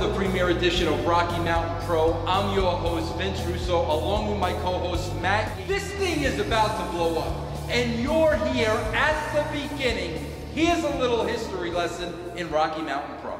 The premiere edition of Rocky Mountain Pro. I'm your host, Vince Russo, along with my co-host, Matt. This thing is about to blow up, and you're here at the beginning. Here's a little history lesson in Rocky Mountain Pro.